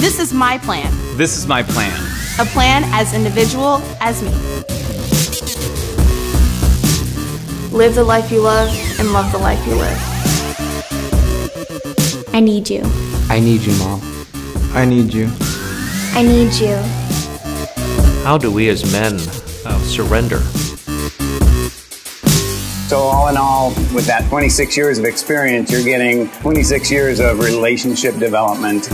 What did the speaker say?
This is my plan. This is my plan. A plan as individual as me. Live the life you love and love the life you live. I need you. I need you, Mom. I need you. I need you. How do we as men uh, surrender? So, all in all, with that 26 years of experience, you're getting 26 years of relationship development